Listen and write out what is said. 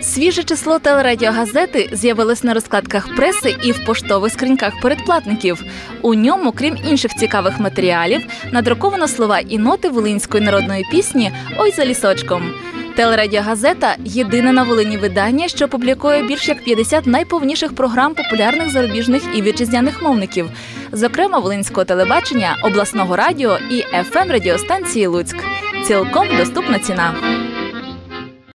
Свіже число телерадіогазети з'явилось на розкладках преси і в поштових скриньках передплатників. У ньому, крім інших цікавих матеріалів, надруковано слова і ноти волинської народної пісні Ой за лісочком. Телерадіогазета єдине на Волині видання, що публікує більш як 50 найповніших програм популярних зарубіжних і вітчизняних мовників, зокрема волинського телебачення, обласного радіо і fm ем радіостанції Луцьк. Цілком доступна ціна.